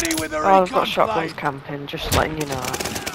Oh, I've got shotguns camping, just letting you know.